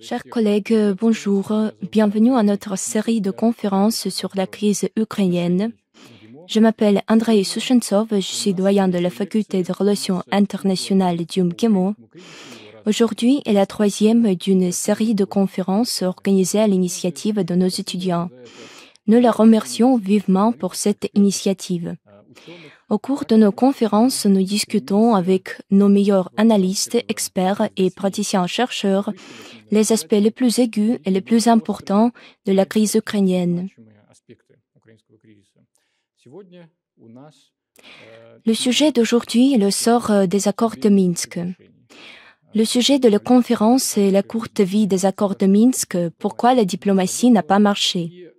Chers collègues, bonjour. Bienvenue à notre série de conférences sur la crise ukrainienne. Je m'appelle Andrei Sushentsov, je suis doyen de la faculté de relations internationales du MGIMO. Aujourd'hui est la troisième d'une série de conférences organisées à l'initiative de nos étudiants. Nous les remercions vivement pour cette initiative. Au cours de nos conférences, nous discutons avec nos meilleurs analystes, experts et praticiens-chercheurs les aspects les plus aigus et les plus importants de la crise ukrainienne. Le sujet d'aujourd'hui est le sort des accords de Minsk. Le sujet de la conférence est la courte vie des accords de Minsk, pourquoi la diplomatie n'a pas marché?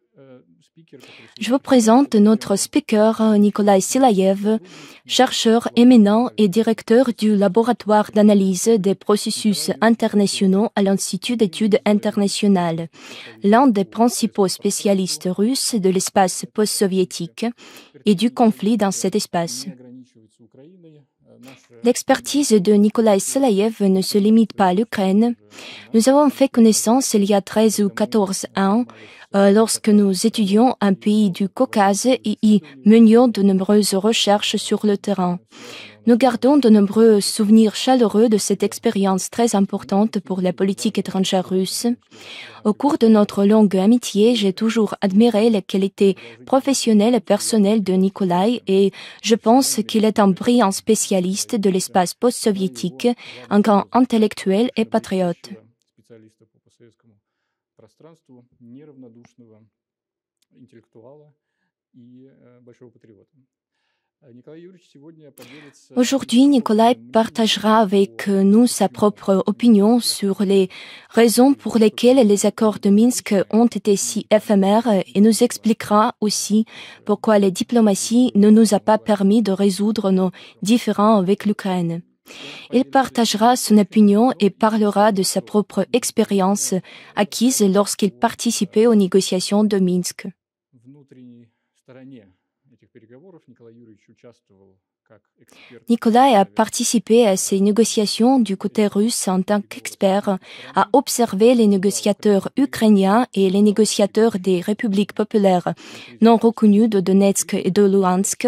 Je vous présente notre speaker Nikolai Silayev, chercheur éminent et directeur du laboratoire d'analyse des processus internationaux à l'Institut d'études internationales, l'un des principaux spécialistes russes de l'espace post-soviétique et du conflit dans cet espace. L'expertise de Nikolai Silayev ne se limite pas à l'Ukraine. Nous avons fait connaissance il y a 13 ou 14 ans euh, lorsque nous étudions un pays du Caucase et y menions de nombreuses recherches sur le terrain. Nous gardons de nombreux souvenirs chaleureux de cette expérience très importante pour la politique étrangère russe. Au cours de notre longue amitié, j'ai toujours admiré les qualités professionnelles et personnelles de Nikolai et je pense qu'il est un brillant spécialiste de l'espace post-soviétique, un grand intellectuel et patriote. Aujourd'hui, Nikolai partagera avec nous sa propre opinion sur les raisons pour lesquelles les accords de Minsk ont été si éphémères et nous expliquera aussi pourquoi la diplomatie ne nous a pas permis de résoudre nos différends avec l'Ukraine. Il partagera son opinion et parlera de sa propre expérience acquise lorsqu'il participait aux négociations de Minsk. Nikolai a participé à ces négociations du côté russe en tant qu'expert, a observé les négociateurs ukrainiens et les négociateurs des républiques populaires non reconnues de Donetsk et de Luhansk,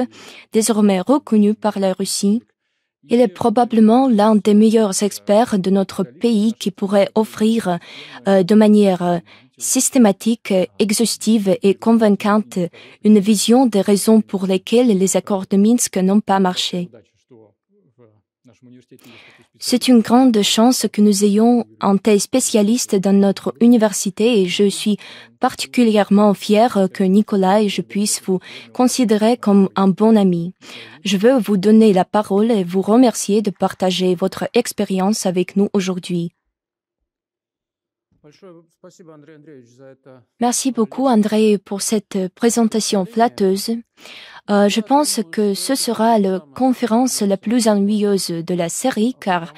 désormais reconnus par la Russie, il est probablement l'un des meilleurs experts de notre pays qui pourrait offrir euh, de manière euh, systématique, exhaustive et convaincante une vision des raisons pour lesquelles les accords de Minsk n'ont pas marché. C'est une grande chance que nous ayons un tel spécialiste dans notre université et je suis particulièrement fier que Nicolas et je puisse vous considérer comme un bon ami. Je veux vous donner la parole et vous remercier de partager votre expérience avec nous aujourd'hui. Merci beaucoup, André, pour cette présentation flatteuse. Euh, je pense que ce sera la conférence la plus ennuyeuse de la série car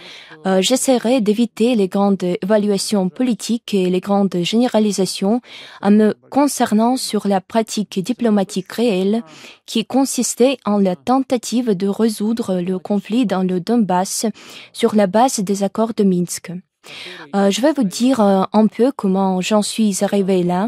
euh, j'essaierai d'éviter les grandes évaluations politiques et les grandes généralisations en me concernant sur la pratique diplomatique réelle qui consistait en la tentative de résoudre le conflit dans le Donbass sur la base des accords de Minsk. Euh, je vais vous dire un peu comment j'en suis arrivé là.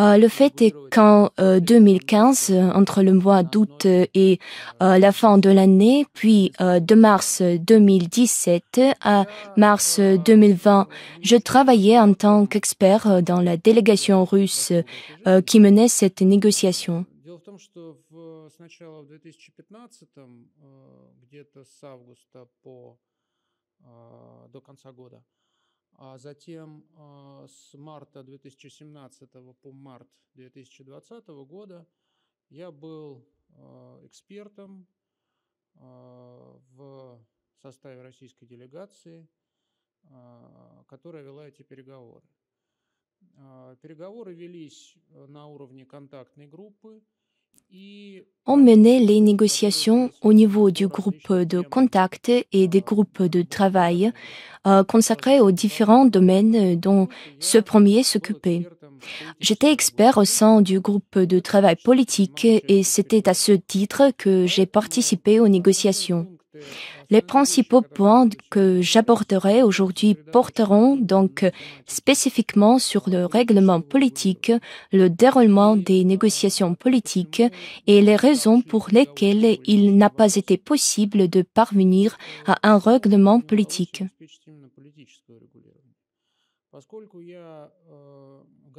Euh, le fait est qu'en 2015, entre le mois d'août et la fin de l'année, puis de mars 2017 à mars 2020, je travaillais en tant qu'expert dans la délégation russe qui menait cette négociation. А затем с марта 2017 по март 2020 года я был экспертом в составе российской делегации, которая вела эти переговоры. Переговоры велись на уровне контактной группы, On menait les négociations au niveau du groupe de contact et des groupes de travail euh, consacrés aux différents domaines dont ce premier s'occupait. J'étais expert au sein du groupe de travail politique et c'était à ce titre que j'ai participé aux négociations. Les principaux points que j'aborderai aujourd'hui porteront donc spécifiquement sur le règlement politique, le déroulement des négociations politiques et les raisons pour lesquelles il n'a pas été possible de parvenir à un règlement politique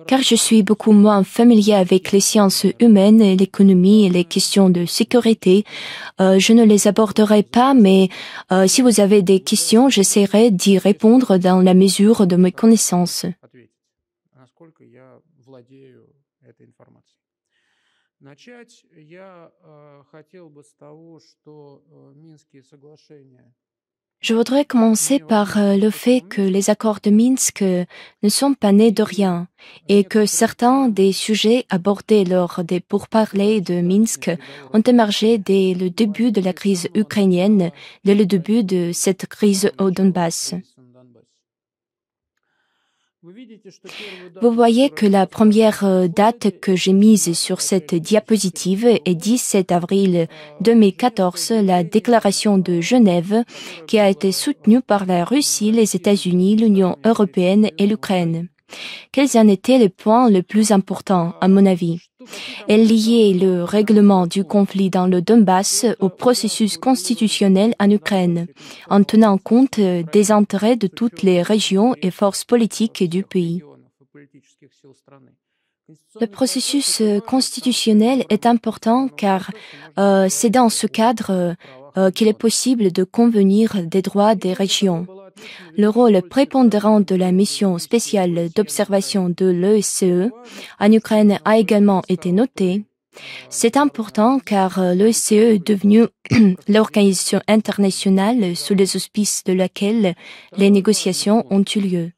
car je suis beaucoup moins familier avec les sciences humaines, l'économie et les questions de sécurité. Euh, je ne les aborderai pas, mais euh, si vous avez des questions, j'essaierai d'y répondre dans la mesure de mes connaissances. Начать я э, хотел бы с того, что э, Минские соглашения je voudrais commencer par euh, le fait que les accords de Minsk euh, ne sont pas nés de rien et que certains des sujets abordés lors des pourparlers de Minsk ont émergé dès le début de la crise ukrainienne, dès le début de cette crise au Donbass. Vous voyez que la première euh, date que j'ai mise sur cette diapositive est 17 avril 2014, la déclaration de Genève qui a été soutenue par la Russie, les États-Unis, l'Union européenne et l'Ukraine. Quels en étaient les points les plus importants, à mon avis? Elle liait le règlement du conflit dans le Donbass au processus constitutionnel en Ukraine, en tenant compte des intérêts de toutes les régions et forces politiques du pays. Le processus constitutionnel est important car euh, c'est dans ce cadre euh, qu'il est possible de convenir des droits des régions. Le rôle prépondérant de la mission spéciale d'observation de l'ESCE en Ukraine a également été noté. C'est important car l'ESCE est devenue l'organisation internationale sous les auspices de laquelle les négociations ont eu lieu.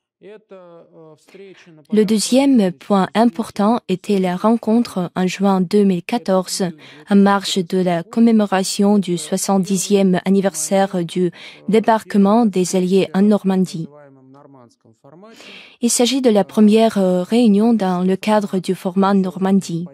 Le deuxième point important était la rencontre en juin 2014 en marge de la commémoration du 70e anniversaire du débarquement des Alliés en Normandie. Il s'agit de la première réunion dans le cadre du format Normandie.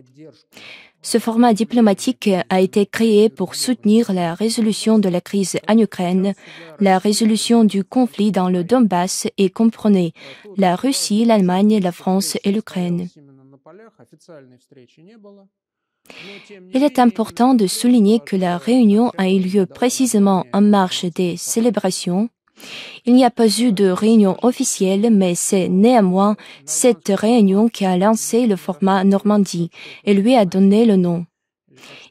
Ce format diplomatique a été créé pour soutenir la résolution de la crise en Ukraine, la résolution du conflit dans le Donbass et comprenait la Russie, l'Allemagne, la France et l'Ukraine. Il est important de souligner que la réunion a eu lieu précisément en marge des célébrations il n'y a pas eu de réunion officielle, mais c'est néanmoins cette réunion qui a lancé le format Normandie et lui a donné le nom.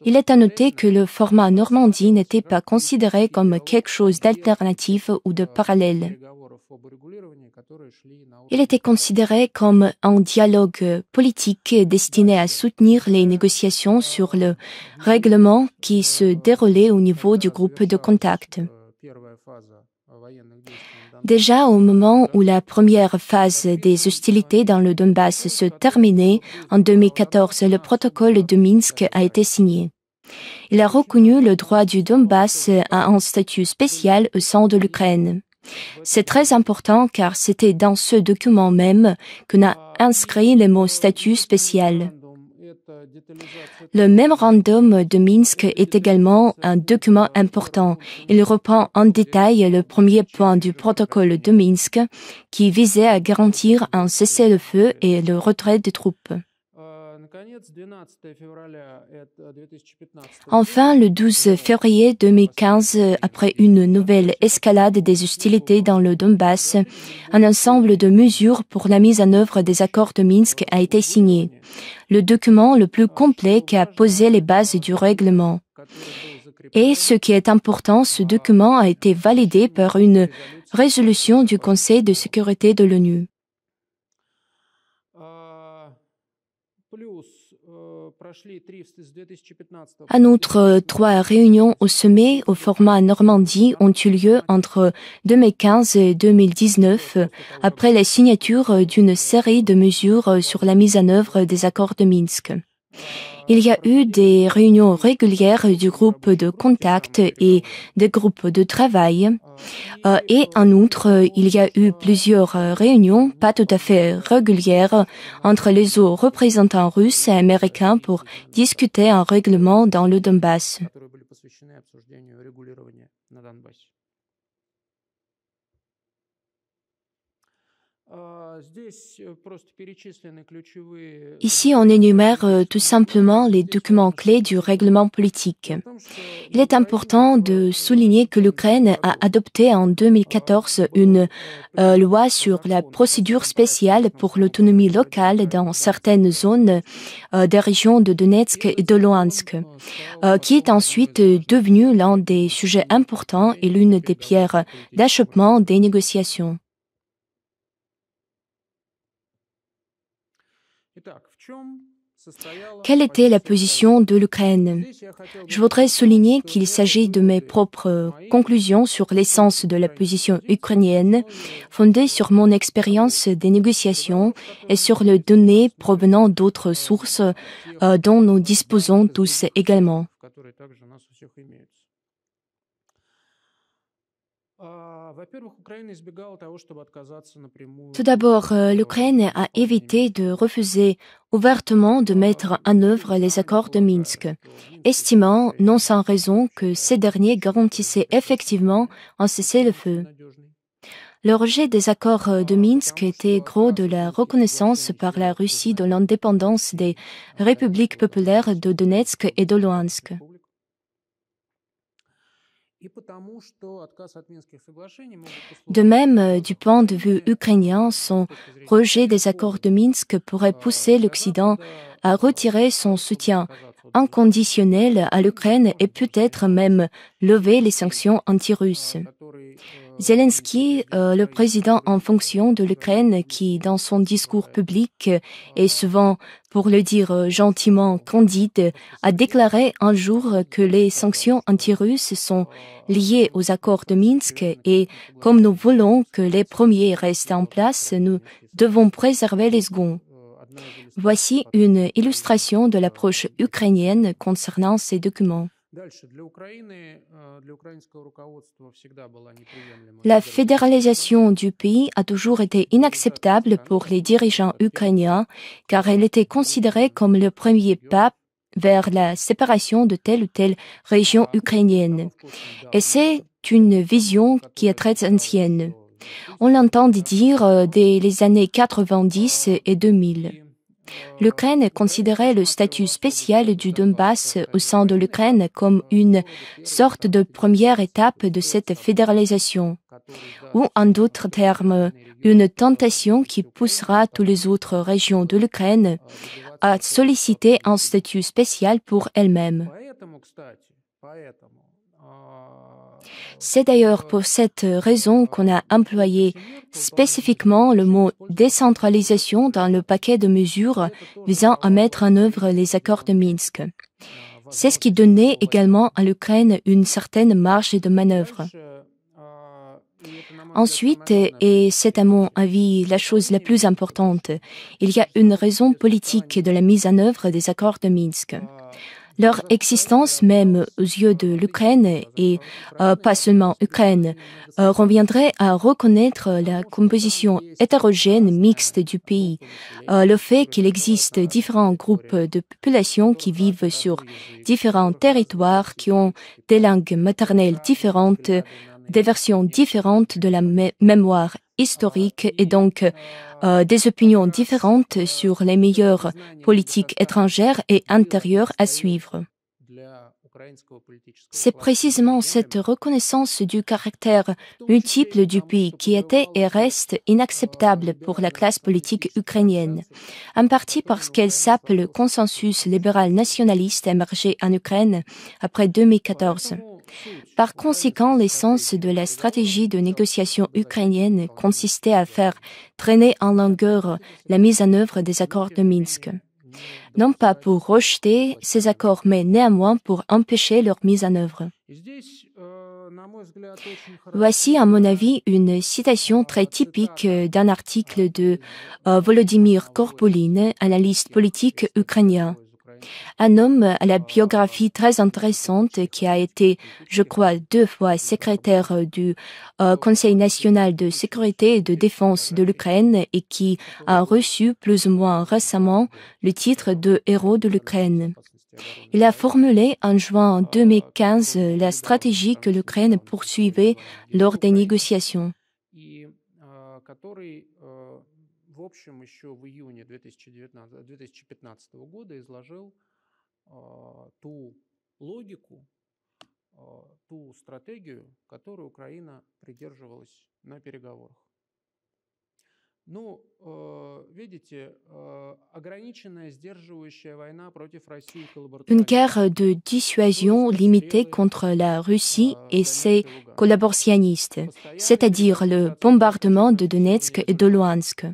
Il est à noter que le format Normandie n'était pas considéré comme quelque chose d'alternatif ou de parallèle. Il était considéré comme un dialogue politique destiné à soutenir les négociations sur le règlement qui se déroulait au niveau du groupe de contact. Déjà au moment où la première phase des hostilités dans le Donbass se terminait, en 2014, le protocole de Minsk a été signé. Il a reconnu le droit du Donbass à un statut spécial au sein de l'Ukraine. C'est très important car c'était dans ce document même qu'on a inscrit le mot statut spécial. Le mémorandum de Minsk est également un document important. Il reprend en détail le premier point du protocole de Minsk qui visait à garantir un cessez-le-feu et le retrait des troupes. Enfin, le 12 février 2015, après une nouvelle escalade des hostilités dans le Donbass, un ensemble de mesures pour la mise en œuvre des accords de Minsk a été signé. Le document le plus complet qui a posé les bases du règlement. Et ce qui est important, ce document a été validé par une résolution du Conseil de sécurité de l'ONU. En outre, trois réunions au sommet au format Normandie ont eu lieu entre 2015 et 2019 après la signature d'une série de mesures sur la mise en œuvre des accords de Minsk. Il y a eu des réunions régulières du groupe de contact et des groupes de travail. Euh, et en outre, il y a eu plusieurs réunions pas tout à fait régulières entre les hauts représentants russes et américains pour discuter un règlement dans le Donbass. Ici, on énumère euh, tout simplement les documents clés du règlement politique. Il est important de souligner que l'Ukraine a adopté en 2014 une euh, loi sur la procédure spéciale pour l'autonomie locale dans certaines zones euh, des régions de Donetsk et de Luhansk, qui est ensuite devenue l'un des sujets importants et l'une des pierres d'achoppement des négociations. Quelle était la position de l'Ukraine Je voudrais souligner qu'il s'agit de mes propres conclusions sur l'essence de la position ukrainienne, fondée sur mon expérience des négociations et sur les données provenant d'autres sources euh, dont nous disposons tous également. Tout d'abord, euh, l'Ukraine a évité de refuser ouvertement de mettre en œuvre les accords de Minsk, estimant, non sans raison, que ces derniers garantissaient effectivement un cessez-le-feu. Le rejet des accords de Minsk était gros de la reconnaissance par la Russie de l'indépendance des républiques populaires de Donetsk et de Luhansk. De même, euh, du point de vue ukrainien, son rejet des accords de Minsk pourrait pousser l'Occident à retirer son soutien inconditionnel à l'Ukraine et peut-être même lever les sanctions anti-russes. Zelensky, euh, le président en fonction de l'Ukraine, qui dans son discours public est souvent, pour le dire euh, gentiment, candide, a déclaré un jour que les sanctions anti-russes sont liées aux accords de Minsk et comme nous voulons que les premiers restent en place, nous devons préserver les seconds. Voici une illustration de l'approche ukrainienne concernant ces documents. La fédéralisation du pays a toujours été inacceptable pour les dirigeants ukrainiens car elle était considérée comme le premier pas vers la séparation de telle ou telle région ukrainienne. Et c'est une vision qui est très ancienne. On l'entend dire euh, dès les années 90 et 2000. L'Ukraine considérait le statut spécial du Donbass au sein de l'Ukraine comme une sorte de première étape de cette fédéralisation, ou en d'autres termes, une tentation qui poussera toutes les autres régions de l'Ukraine à solliciter un statut spécial pour elles-mêmes. C'est d'ailleurs pour cette raison qu'on a employé spécifiquement le mot décentralisation dans le paquet de mesures visant à mettre en œuvre les accords de Minsk. C'est ce qui donnait également à l'Ukraine une certaine marge de manœuvre. Ensuite, et c'est à mon avis la chose la plus importante, il y a une raison politique de la mise en œuvre des accords de Minsk. Leur existence même aux yeux de l'Ukraine et euh, pas seulement Ukraine euh, reviendrait à reconnaître la composition hétérogène mixte du pays, euh, le fait qu'il existe différents groupes de population qui vivent sur différents territoires qui ont des langues maternelles différentes, des versions différentes de la mémoire historique et donc euh, des opinions différentes sur les meilleures politiques étrangères et intérieures à suivre. C'est précisément cette reconnaissance du caractère multiple du pays qui était et reste inacceptable pour la classe politique ukrainienne, en partie parce qu'elle sape le consensus libéral nationaliste émergé en Ukraine après 2014. Par conséquent, l'essence de la stratégie de négociation ukrainienne consistait à faire traîner en longueur la mise en œuvre des accords de Minsk. Non pas pour rejeter ces accords, mais néanmoins pour empêcher leur mise en œuvre. Voici, à mon avis, une citation très typique d'un article de Volodymyr Korpulin, analyste politique ukrainien. Un homme à la biographie très intéressante qui a été, je crois, deux fois secrétaire du euh, Conseil national de sécurité et de défense de l'Ukraine et qui a reçu plus ou moins récemment le titre de héros de l'Ukraine. Il a formulé en juin 2015 la stratégie que l'Ukraine poursuivait lors des négociations. В общем, еще в июне 2019, 2015 года изложил ту логику, ту стратегию, которую Украина придерживалась на переговорах. Une guerre de dissuasion limitée contre la Russie et ses collaborationnistes, c'est-à-dire le bombardement de Donetsk et de Luhansk.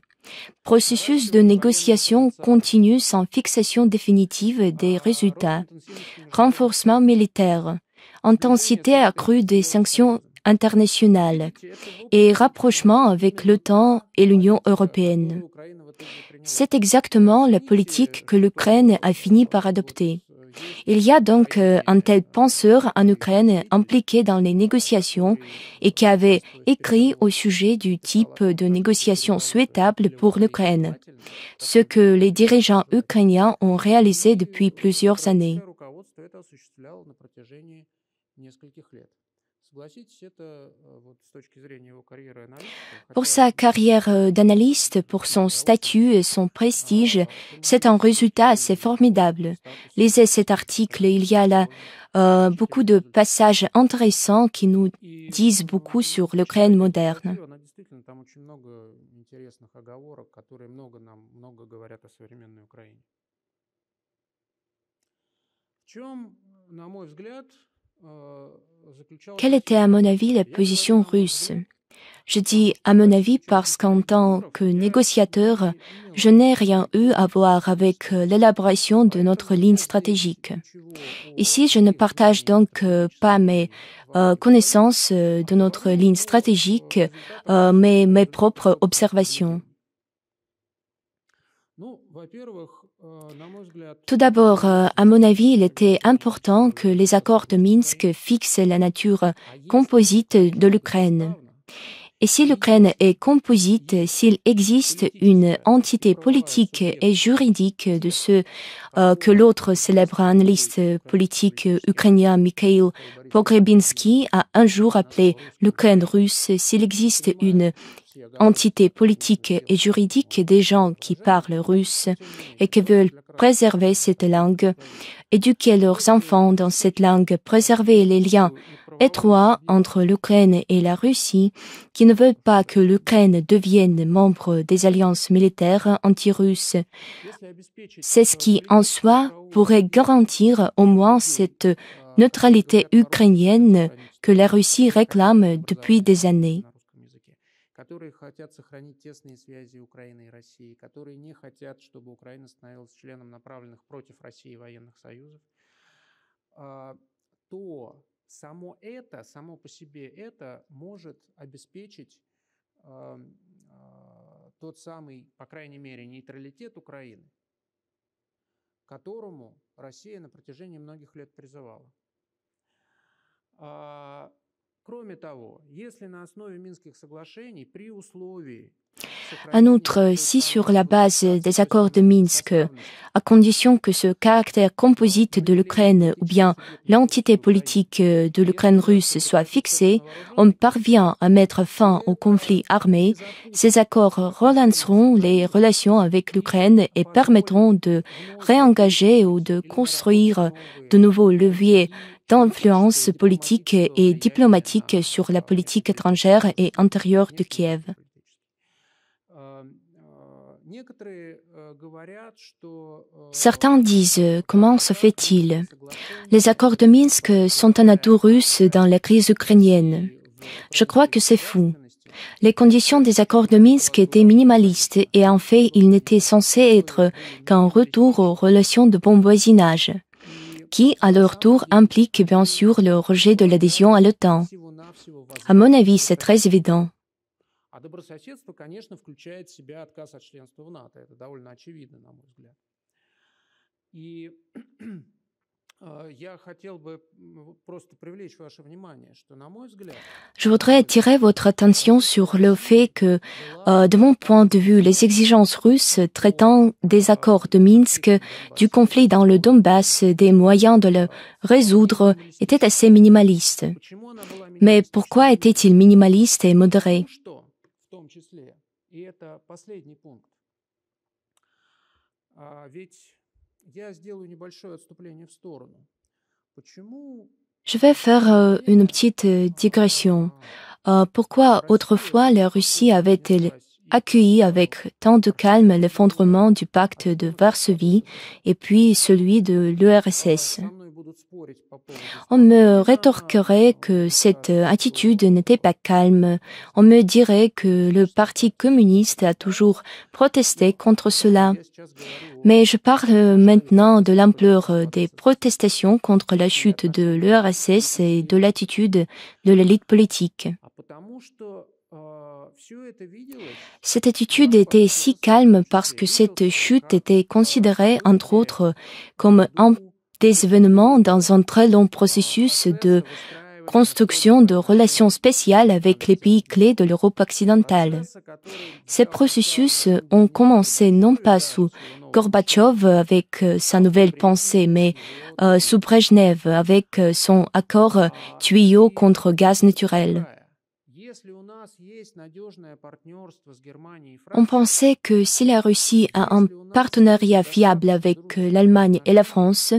Processus de négociation continue sans fixation définitive des résultats. Renforcement militaire. Intensité accrue des sanctions internationales et rapprochement avec l'OTAN et l'Union européenne. C'est exactement la politique que l'Ukraine a fini par adopter. Il y a donc euh, un tel penseur en Ukraine impliqué dans les négociations et qui avait écrit au sujet du type de négociation souhaitable pour l'Ukraine, ce que les dirigeants ukrainiens ont réalisé depuis plusieurs années. Pour sa carrière euh, d'analyste, pour son statut et son prestige, c'est un résultat assez formidable. Lisez cet article, il y a là euh, beaucoup de passages intéressants qui nous disent beaucoup sur l'Ukraine moderne. Quelle était à mon avis la position russe? Je dis à mon avis parce qu'en tant que négociateur, je n'ai rien eu à voir avec euh, l'élaboration de notre ligne stratégique. Ici, je ne partage donc euh, pas mes euh, connaissances de notre ligne stratégique, mais mes propres observations. Tout d'abord, euh, à mon avis, il était important que les accords de Minsk fixent la nature composite de l'Ukraine. Et si l'Ukraine est composite, s'il existe une entité politique et juridique de ce euh, que l'autre célèbre analyste politique ukrainien Mikhail Pogrebinski a un jour appelé l'Ukraine russe, s'il existe une entité politique et juridique des gens qui parlent russe et qui veulent préserver cette langue, éduquer leurs enfants dans cette langue, préserver les liens étroits entre l'Ukraine et la Russie, qui ne veulent pas que l'Ukraine devienne membre des alliances militaires anti-russes. C'est ce qui, en soi, pourrait garantir au moins cette neutralité ukrainienne que la Russie réclame depuis des années. Которые хотят сохранить тесные связи Украины и России, которые не хотят, чтобы Украина становилась членом направленных против России военных союзов, то само это, само по себе это может обеспечить тот самый, по крайней мере, нейтралитет Украины, которому Россия на протяжении многих лет призывала. En outre, si sur la base des accords de Minsk, à condition que ce caractère composite de l'Ukraine ou bien l'entité politique de l'Ukraine russe soit fixé, on parvient à mettre fin au conflit armé, ces accords relanceront les relations avec l'Ukraine et permettront de réengager ou de construire de nouveaux leviers d'influence politique et diplomatique sur la politique étrangère et intérieure de Kiev. Certains disent comment se fait-il? Les accords de Minsk sont un atout russe dans la crise ukrainienne. Je crois que c'est fou. Les conditions des accords de Minsk étaient minimalistes et en fait, ils n'étaient censés être qu'un retour aux relations de bon voisinage qui, à leur tour, implique bien sûr le rejet de l'adhésion à l'OTAN. À mon avis, c'est très évident. Je voudrais attirer votre attention sur le fait que, euh, de mon point de vue, les exigences russes traitant des accords de Minsk, du conflit dans le Donbass, des moyens de le résoudre étaient assez minimalistes. Mais pourquoi étaient-ils minimalistes et modérés? Je vais faire euh, une petite euh, digression. Euh, pourquoi autrefois la Russie avait-elle accueilli avec tant de calme l'effondrement du pacte de Varsovie et puis celui de l'URSS on me rétorquerait que cette attitude n'était pas calme. On me dirait que le Parti communiste a toujours protesté contre cela. Mais je parle maintenant de l'ampleur des protestations contre la chute de l'URSS et de l'attitude de l'élite politique. Cette attitude était si calme parce que cette chute était considérée, entre autres, comme des événements dans un très long processus de construction de relations spéciales avec les pays clés de l'Europe occidentale. Ces processus ont commencé non pas sous Gorbatchev avec euh, sa nouvelle pensée, mais euh, sous Brezhnev avec euh, son accord tuyau contre gaz naturel. On pensait que si la Russie a un partenariat fiable avec l'Allemagne et la France,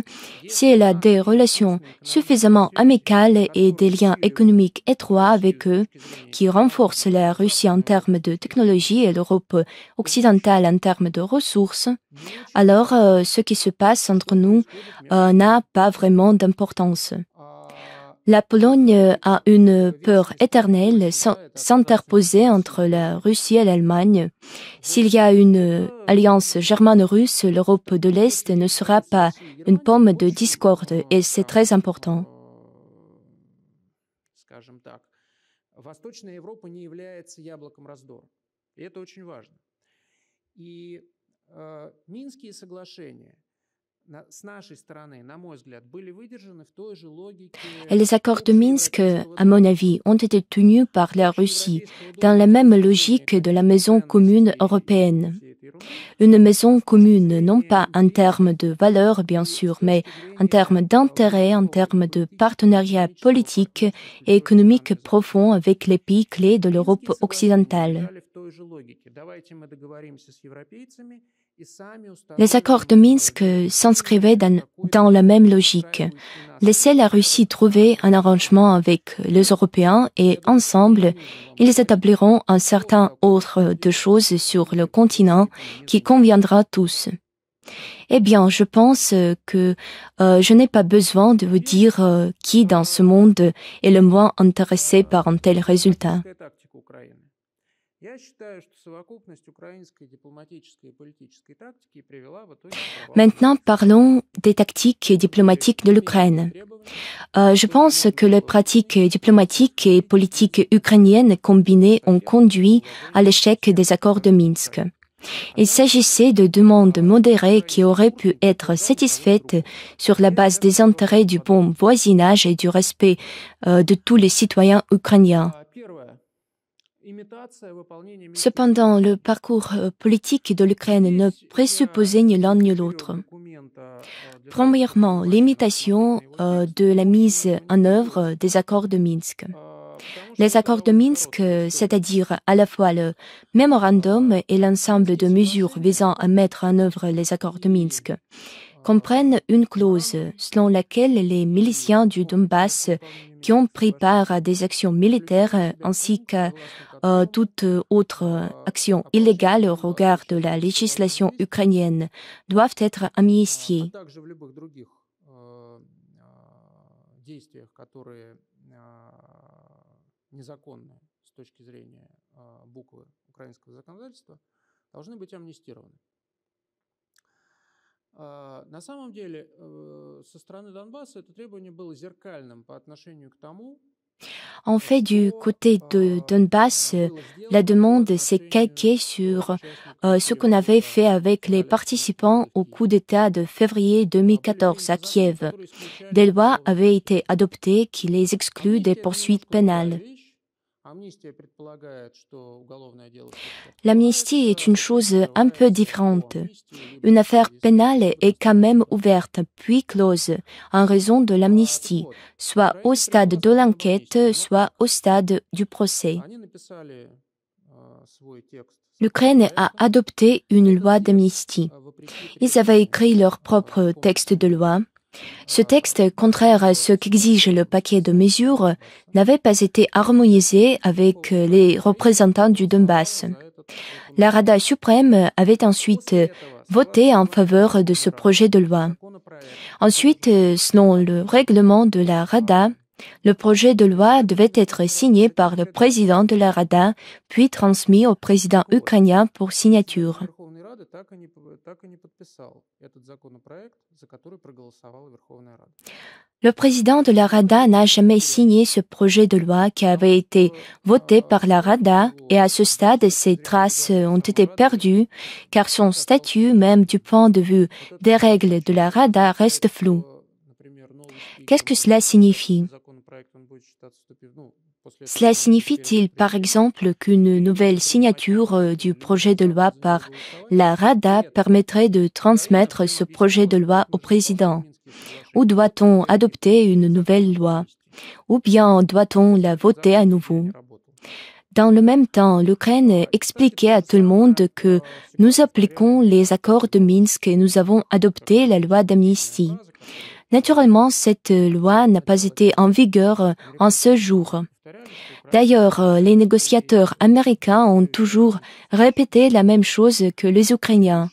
si elle a des relations suffisamment amicales et des liens économiques étroits avec eux, qui renforcent la Russie en termes de technologie et l'Europe occidentale en termes de ressources, alors euh, ce qui se passe entre nous euh, n'a pas vraiment d'importance. La Pologne a une peur éternelle s'interposer entre la Russie et l'Allemagne. S'il y a une alliance germano-russe, l'Europe de l'Est ne sera pas une pomme de discorde et c'est très important. Les accords de Minsk, à mon avis, ont été tenus par la Russie dans la même logique de la maison commune européenne. Une maison commune, non pas en termes de valeurs, bien sûr, mais en termes d'intérêt, en termes de partenariat politique et économique profond avec les pays clés de l'Europe occidentale. Les accords de Minsk s'inscrivaient dans, la même logique. Laisser la Russie trouver un arrangement avec les Européens et ensemble, ils établiront un certain ordre de choses sur le continent qui conviendra à tous. Eh bien, je pense que euh, je n'ai pas besoin de vous dire euh, qui dans ce monde est le moins intéressé par un tel résultat. Maintenant, parlons des tactiques diplomatiques de l'Ukraine. Euh, je pense que les pratiques diplomatiques et politiques ukrainiennes combinées ont conduit à l'échec des accords de Minsk. Il s'agissait de demandes modérées qui auraient pu être satisfaites sur la base des intérêts du bon voisinage et du respect euh, de tous les citoyens ukrainiens. Cependant, le parcours euh, politique de l'Ukraine ne présupposait ni l'un ni l'autre. Premièrement, l'imitation euh, de la mise en œuvre des accords de Minsk. Les accords de Minsk, c'est-à-dire à la fois le mémorandum et l'ensemble de mesures visant à mettre en œuvre les accords de Minsk, comprennent une clause selon laquelle les miliciens du Donbass qui ont pris part à des actions militaires ainsi qu'à euh, toute autre action illégale au regard de la législation ukrainienne doivent être amnistiés. незаконные с точки зрения буквы украинского законодательства, должны быть амнистированы. На самом деле, со стороны Донбасса это требование было зеркальным по отношению к тому, En fait, du côté de Donbass, la demande s'est calquée sur euh, ce qu'on avait fait avec les participants au coup d'État de février 2014 à Kiev. Des lois avaient été adoptées qui les excluent des poursuites pénales. L'amnistie est une chose un peu différente. Une affaire pénale est quand même ouverte puis close en raison de l'amnistie, soit au stade de l'enquête, soit au stade du procès. L'Ukraine a adopté une loi d'amnistie. Ils avaient écrit leur propre texte de loi. Ce texte, contraire à ce qu'exige le paquet de mesures, n'avait pas été harmonisé avec les représentants du Donbass. La Rada suprême avait ensuite voté en faveur de ce projet de loi. Ensuite, selon le règlement de la Rada, le projet de loi devait être signé par le président de la Rada, puis transmis au président ukrainien pour signature. Le président de la Rada n'a jamais signé ce projet de loi qui avait été voté par la Rada et à ce stade, ses traces ont été perdues car son statut, même du point de vue des règles de la Rada, reste flou. Qu'est-ce que cela signifie? Cela signifie-t-il, par exemple, qu'une nouvelle signature euh, du projet de loi par la Rada permettrait de transmettre ce projet de loi au président? Ou doit-on adopter une nouvelle loi? Ou bien doit-on la voter à nouveau? Dans le même temps, l'Ukraine expliquait à tout le monde que nous appliquons les accords de Minsk et nous avons adopté la loi d'amnistie. Naturellement, cette loi n'a pas été en vigueur en ce jour. D'ailleurs, euh, les négociateurs américains ont toujours répété la même chose que les Ukrainiens.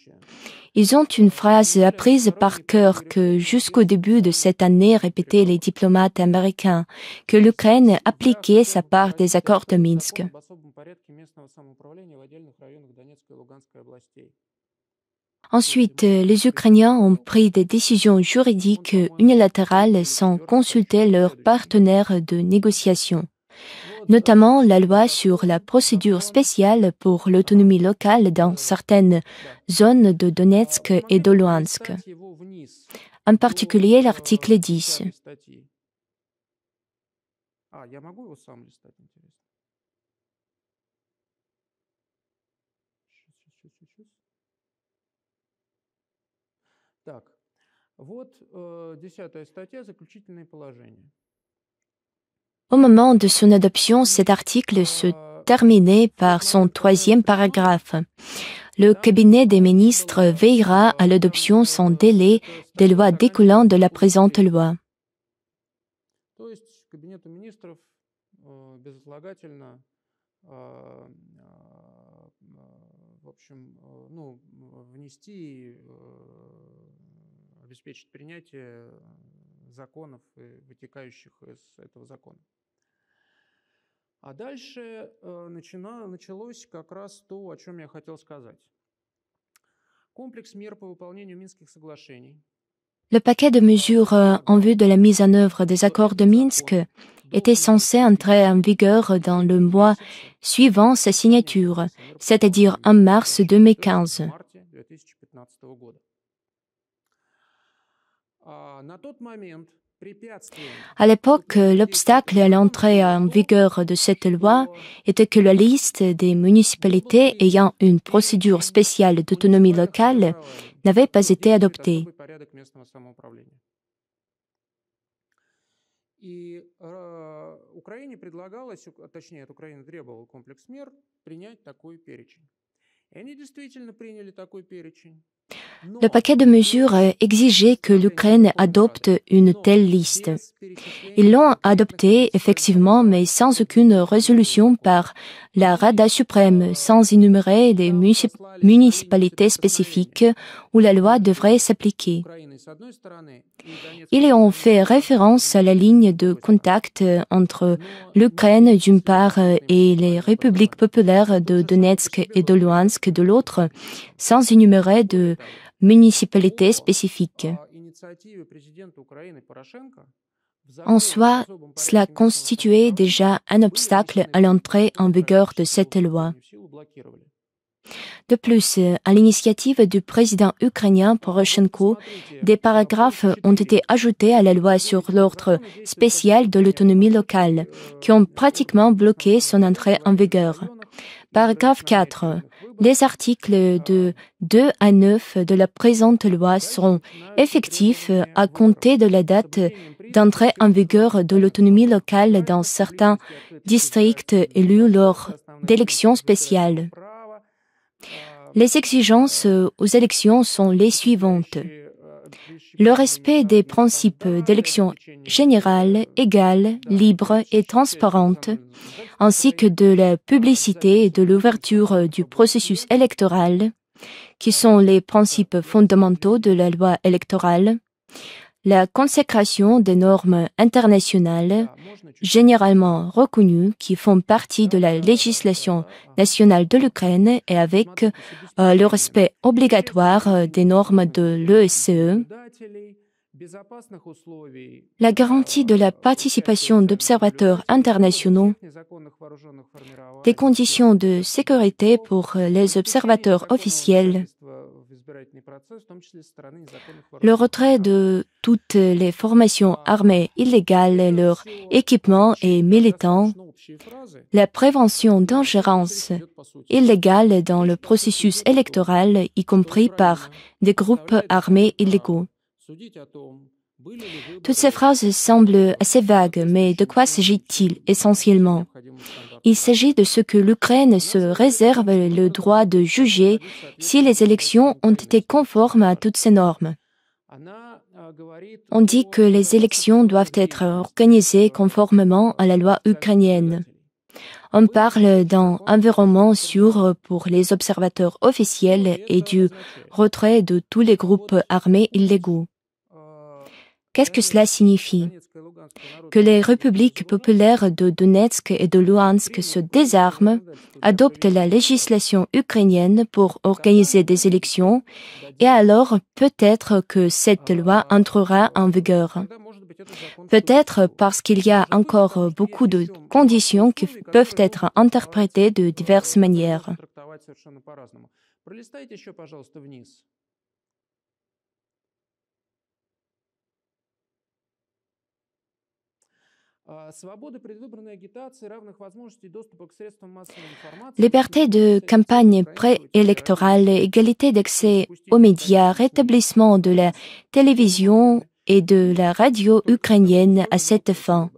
Ils ont une phrase apprise par cœur que jusqu'au début de cette année répétaient les diplomates américains, que l'Ukraine appliquait sa part des accords de Minsk. Ensuite, les Ukrainiens ont pris des décisions juridiques unilatérales sans consulter leurs partenaires de négociation notamment la loi sur la procédure spéciale pour l'autonomie locale dans certaines zones de Donetsk et de Luhansk, en particulier l'article 10. Так, вот э, десятая статья «Заключительные положения». Au moment de son adoption, cet article se terminait par son troisième paragraphe. Le cabinet des ministres veillera à l'adoption sans délai des lois découlant de la présente loi. законов, вытекающих из этого закона. А дальше э, начина, началось как раз то, о чем я хотел сказать. Комплекс мер по выполнению Минских соглашений. Le paquet de mesures euh, en vue de la mise en œuvre des accords de Minsk était censé entrer en vigueur dans le mois suivant sa signature, c'est-à-dire en mars 2015. На тот момент À l'époque, l'obstacle à l'entrée en vigueur de cette loi était que la liste des municipalités ayant une procédure spéciale d'autonomie locale n'avait pas été adoptée. Le paquet de mesures exigeait que l'Ukraine adopte une telle liste. Ils l'ont adoptée effectivement, mais sans aucune résolution par la Rada suprême, sans énumérer les municipalités spécifiques où la loi devrait s'appliquer. Ils ont fait référence à la ligne de contact entre l'Ukraine d'une part et les républiques populaires de Donetsk et de Luhansk de l'autre, sans énumérer de municipalités spécifiques. En soi, cela constituait déjà un obstacle à l'entrée en vigueur de cette loi. De plus, à l'initiative du président ukrainien Poroshenko, des paragraphes ont été ajoutés à la loi sur l'ordre spécial de l'autonomie locale, qui ont pratiquement bloqué son entrée en vigueur. Paragraphe 4. Les articles de 2 à 9 de la présente loi seront effectifs à compter de la date d'entrée en vigueur de l'autonomie locale dans certains districts élus lors d'élections spéciales. Les exigences aux élections sont les suivantes. Le respect des principes d'élection générale, égale, libre et transparente, ainsi que de la publicité et de l'ouverture du processus électoral, qui sont les principes fondamentaux de la loi électorale, la consécration des normes internationales généralement reconnues qui font partie de la législation nationale de l'Ukraine et avec euh, le respect obligatoire des normes de l'ESCE, la garantie de la participation d'observateurs internationaux, des conditions de sécurité pour les observateurs officiels, le retrait de toutes les formations armées illégales et leur équipement et militant, la prévention d'ingérence illégale dans le processus électoral, y compris par des groupes armés illégaux. Toutes ces phrases semblent assez vagues, mais de quoi s'agit-il essentiellement? Il s'agit de ce que l'Ukraine se réserve le droit de juger si les élections ont été conformes à toutes ces normes. On dit que les élections doivent être organisées conformément à la loi ukrainienne. On parle d'un environnement sûr pour les observateurs officiels et du retrait de tous les groupes armés illégaux. Qu'est-ce que cela signifie? Que les républiques populaires de Donetsk et de Luhansk se désarment, adoptent la législation ukrainienne pour organiser des élections, et alors peut-être que cette loi entrera en vigueur. Peut-être parce qu'il y a encore beaucoup de conditions qui peuvent être interprétées de diverses manières. Liberté de campagne préélectorale, égalité d'accès aux médias, rétablissement de la télévision et de la radio ukrainienne à cette fin.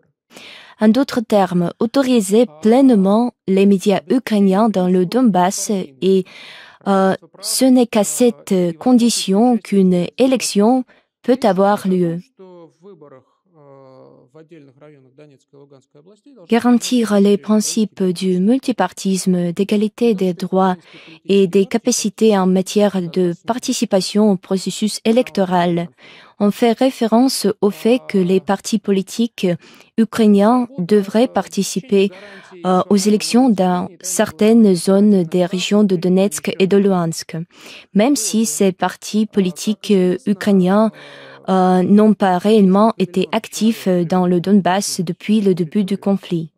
En d'autres termes, autoriser pleinement les médias ukrainiens dans le Donbass et euh, ce n'est qu'à cette condition qu'une élection peut avoir lieu. Garantir les principes du multipartisme, d'égalité des droits et des capacités en matière de participation au processus électoral. On fait référence au fait que les partis politiques ukrainiens devraient participer euh, aux élections dans certaines zones des régions de Donetsk et de Luhansk, même si ces partis politiques euh, ukrainiens euh, n'ont pas réellement été actifs dans le Donbass depuis le début du conflit.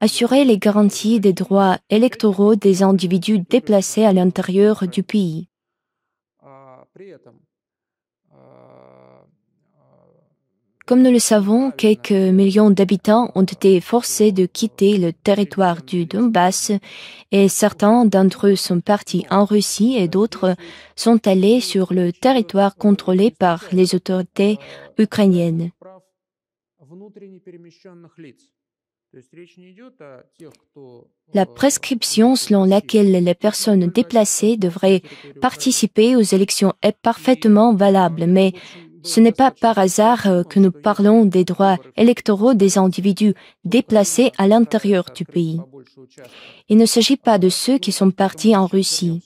Assurer les garanties des droits électoraux des individus déplacés à l'intérieur du pays. Comme nous le savons, quelques millions d'habitants ont été forcés de quitter le territoire du Donbass et certains d'entre eux sont partis en Russie et d'autres sont allés sur le territoire contrôlé par les autorités ukrainiennes. La prescription selon laquelle les personnes déplacées devraient participer aux élections est parfaitement valable, mais ce n'est pas par hasard euh, que nous parlons des droits électoraux des individus déplacés à l'intérieur du pays. Il ne s'agit pas de ceux qui sont partis en Russie.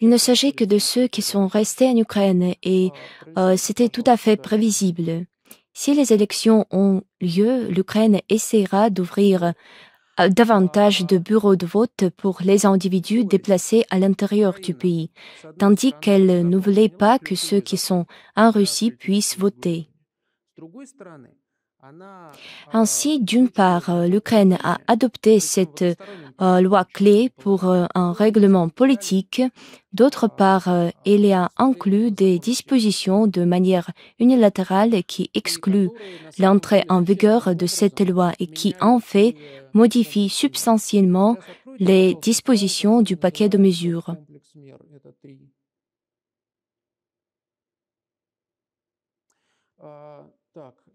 Il ne s'agit que de ceux qui sont restés en Ukraine et euh, c'était tout à fait prévisible. Si les élections ont lieu, l'Ukraine essaiera d'ouvrir davantage de bureaux de vote pour les individus déplacés à l'intérieur du pays, tandis qu'elle ne voulait pas que ceux qui sont en Russie puissent voter. Ainsi, d'une part, l'Ukraine a adopté cette euh, loi clé pour euh, un règlement politique. D'autre part, euh, elle a inclus des dispositions de manière unilatérale qui excluent l'entrée en vigueur de cette loi et qui, en fait, modifient substantiellement les dispositions du paquet de mesures.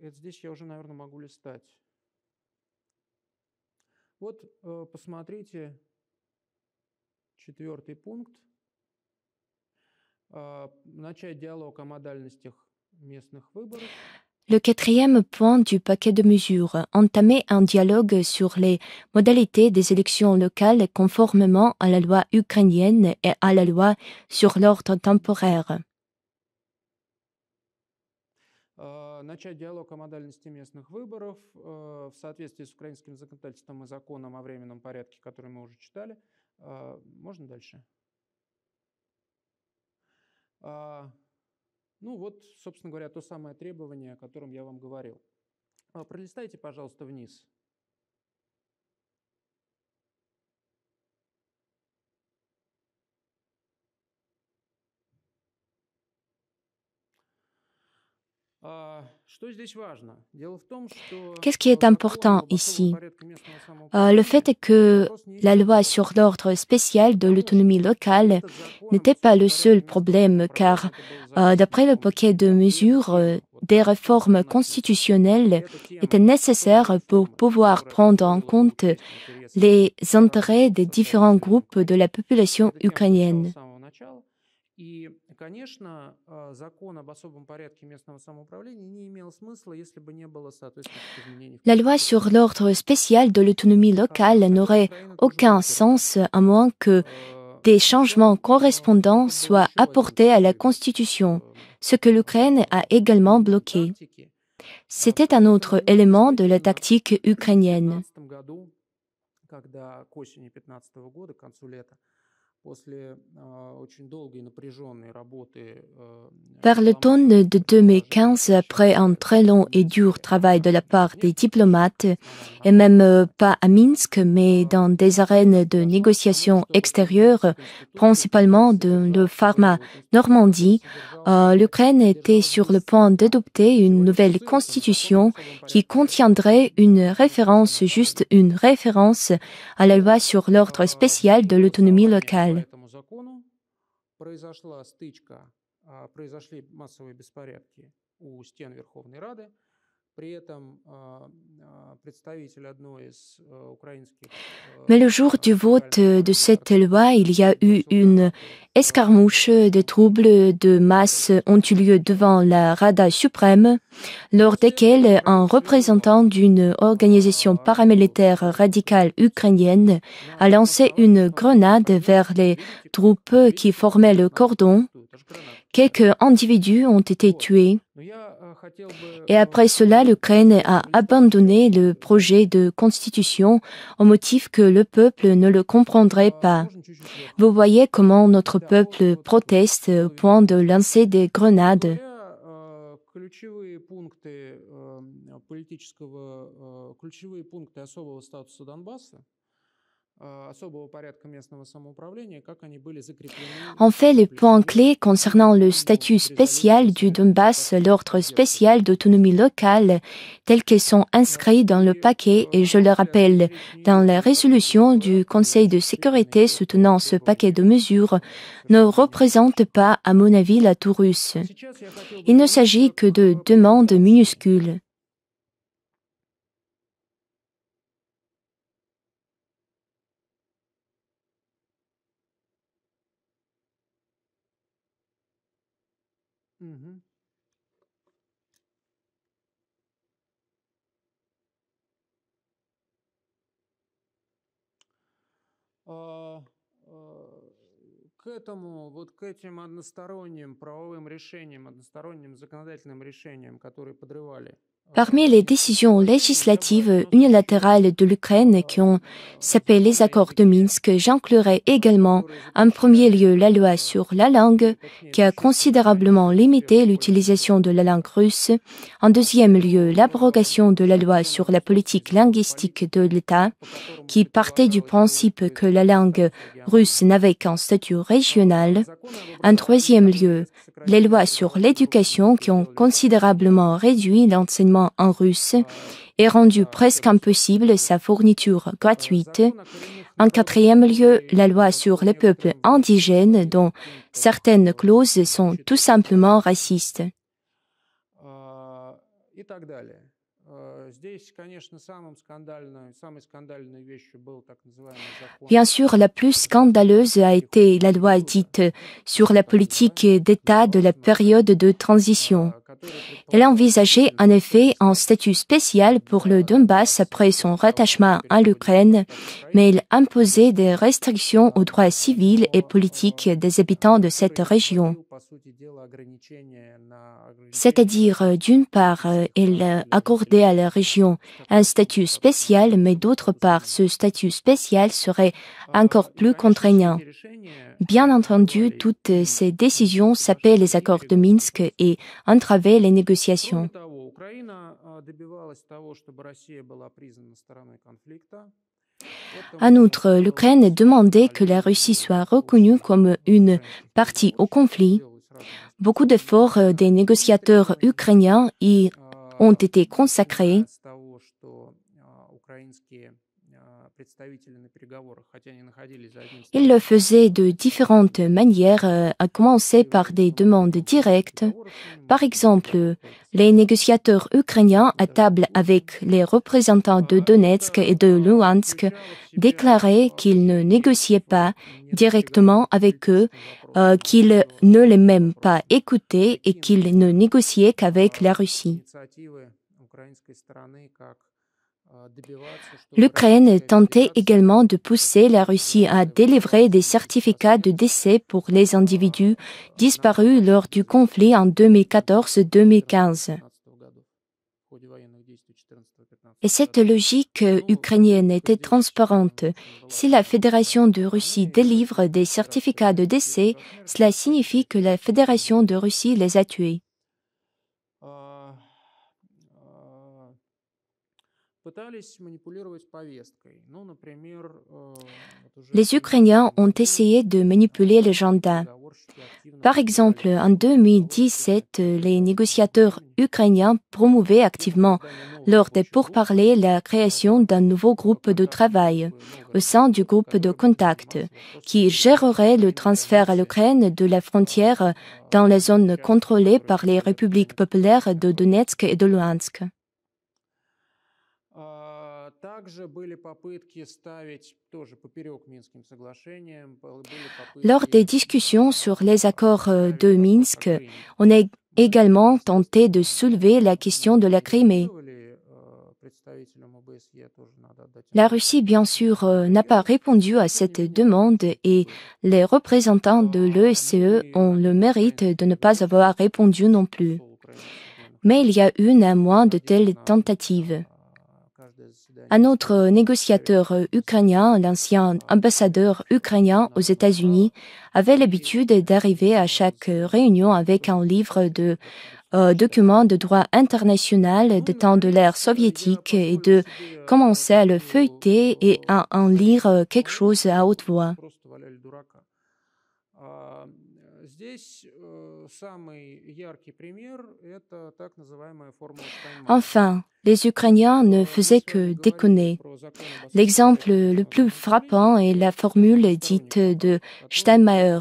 Это здесь я уже, наверное, могу листать. Вот э, посмотрите четвертый пункт. Э, начать диалог о модальностях местных выборов. Le quatrième point du paquet de mesures, entamer un dialogue sur les modalités des élections locales conformément à la loi ukrainienne et à la loi sur l'ordre temporaire. Начать диалог о модальности местных выборов э, в соответствии с украинским законодательством и законом о временном порядке, который мы уже читали. Э, можно дальше? Э, ну вот, собственно говоря, то самое требование, о котором я вам говорил. Пролистайте, пожалуйста, вниз. Qu'est-ce qui est important ici? euh, Le fait est que la loi sur l'ordre spécial de l'autonomie locale n'était pas le seul problème, car euh, d'après le paquet de mesures, euh, des réformes constitutionnelles étaient nécessaires pour pouvoir prendre en compte les intérêts des différents groupes de la population ukrainienne. Конечно, закон об особом порядке местного самоуправления не имел смысла, если бы не было соответствующих изменений. La loi sur l'ordre spécial de l'autonomie locale n'aurait aucun sens à moins que des changements correspondants soient apportés à la Constitution, ce que l'Ukraine a également bloqué. C'était un autre élément de la tactique ukrainienne. Vers l'automne de 2015, après un très long et dur travail de la part des diplomates, et même euh, pas à Minsk, mais dans des arènes de négociations extérieures, principalement de le pharma Normandie, euh, l'Ukraine était sur le point d'adopter une nouvelle constitution qui contiendrait une référence, juste une référence à la loi sur l'ordre spécial de l'autonomie locale. произошла стычка, а, произошли массовые беспорядки у стен Верховной Рады, Mais le jour du vote de cette loi, il y a eu une escarmouche. Des troubles de masse ont eu lieu devant la Rada suprême, lors desquels un représentant d'une organisation paramilitaire radicale ukrainienne a lancé une grenade vers les troupes qui formaient le cordon. Quelques individus ont été tués. Et après cela, l'Ukraine a abandonné le projet de constitution au motif que le peuple ne le comprendrait pas. Vous voyez comment notre peuple proteste au point de lancer des grenades. En fait, les points clés concernant le statut spécial du Donbass, l'ordre spécial d'autonomie locale, tels qu'ils sont inscrits dans le paquet, et je le rappelle, dans la résolution du Conseil de sécurité soutenant ce paquet de mesures, ne représentent pas, à mon avis, la tour russe. Il ne s'agit que de demandes minuscules. К этому, вот к этим односторонним правовым решениям, односторонним законодательным решениям, которые подрывали Parmi les décisions législatives unilatérales de l'Ukraine qui ont sapé les accords de Minsk, j'inclurai également en premier lieu la loi sur la langue qui a considérablement limité l'utilisation de la langue russe, en deuxième lieu l'abrogation de la loi sur la politique linguistique de l'État qui partait du principe que la langue russe n'avait qu'un statut régional, en troisième lieu les lois sur l'éducation qui ont considérablement réduit l'enseignement en russe et rendu presque impossible sa fourniture gratuite. En quatrième lieu, la loi sur les peuples indigènes dont certaines clauses sont tout simplement racistes. Bien sûr, la plus scandaleuse a été la loi dite sur la politique d'État de la période de transition. Elle envisageait en effet un statut spécial pour le Donbass après son rattachement à l'Ukraine, mais elle imposait des restrictions aux droits civils et politiques des habitants de cette région. C'est-à-dire, euh, d'une part, euh, elle accordait à la région un statut spécial, mais d'autre part, ce statut spécial serait encore plus contraignant. Bien entendu, toutes ces décisions sapaient les accords de Minsk et entravaient les négociations. En outre, l'Ukraine demandait que la Russie soit reconnue comme une partie au conflit. Beaucoup d'efforts des négociateurs ukrainiens y ont été consacrés. Ils le faisaient de différentes manières, euh, à commencer par des demandes directes. Par exemple, les négociateurs ukrainiens à table avec les représentants de Donetsk et de Luhansk déclaraient qu'ils ne négociaient pas directement avec eux, euh, qu'ils ne les même pas écoutaient et qu'ils ne négociaient qu'avec la Russie. L'Ukraine tentait également de pousser la Russie à délivrer des certificats de décès pour les individus disparus lors du conflit en 2014-2015. Et cette logique ukrainienne était transparente. Si la Fédération de Russie délivre des certificats de décès, cela signifie que la Fédération de Russie les a tués. Les Ukrainiens ont essayé de manipuler l'agenda. Par exemple, en 2017, les négociateurs ukrainiens promouvaient activement lors des pourparlers la création d'un nouveau groupe de travail au sein du groupe de contact qui gérerait le transfert à l'Ukraine de la frontière dans les zones contrôlées par les républiques populaires de Donetsk et de Luhansk. Lors des discussions sur les accords euh, de Minsk, on a également tenté de soulever la question de la Crimée. La Russie, bien sûr, euh, n'a pas répondu à cette demande et les représentants de l'ESCE ont le mérite de ne pas avoir répondu non plus. Mais il y a eu néanmoins de telles tentatives. Un autre négociateur ukrainien, l'ancien ambassadeur ukrainien aux États-Unis, avait l'habitude d'arriver à chaque réunion avec un livre de euh, documents de droit international de temps de l'ère soviétique et de commencer à le feuilleter et à en lire quelque chose à haute voix. Enfin, les Ukrainiens ne faisaient que déconner. L'exemple le plus frappant est la formule dite de Steinmeier.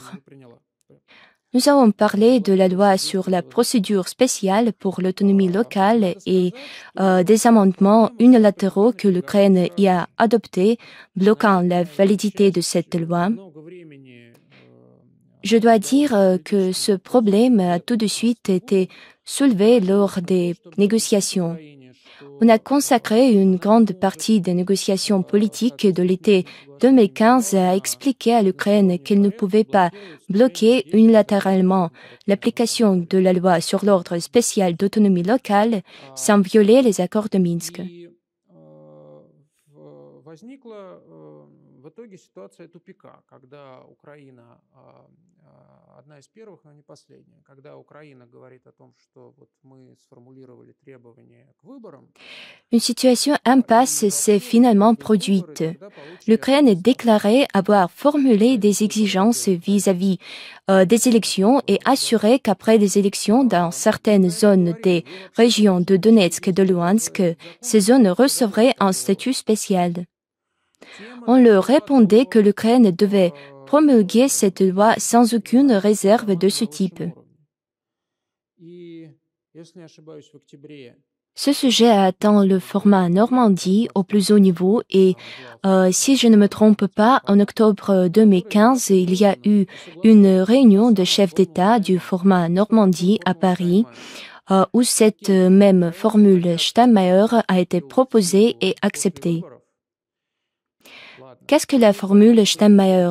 Nous avons parlé de la loi sur la procédure spéciale pour l'autonomie locale et euh, des amendements unilatéraux que l'Ukraine y a adoptés, bloquant la validité de cette loi. Je dois dire euh, que ce problème a tout de suite été soulevé lors des négociations. On a consacré une grande partie des négociations politiques de l'été 2015 à expliquer à l'Ukraine qu'elle ne pouvait pas bloquer unilatéralement l'application de la loi sur l'ordre spécial d'autonomie locale sans violer les accords de Minsk. Une situation impasse s'est finalement produite. L'Ukraine a déclaré avoir formulé des exigences vis-à-vis euh, des élections et assuré qu'après les élections dans certaines zones des régions de Donetsk et de Luhansk, ces zones recevraient un statut spécial. On leur répondait que l'Ukraine devait promulguer cette loi sans aucune réserve de ce type. Ce sujet a atteint le format Normandie au plus haut niveau et, euh, si je ne me trompe pas, en octobre 2015, il y a eu une réunion de chefs d'État du format Normandie à Paris euh, où cette même formule Steinmeier a été proposée et acceptée. Qu'est-ce que la formule Steinmeier